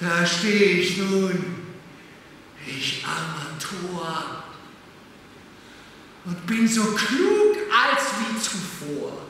da stehe ich nun, ich armer Tor, und bin so klug als wie zuvor.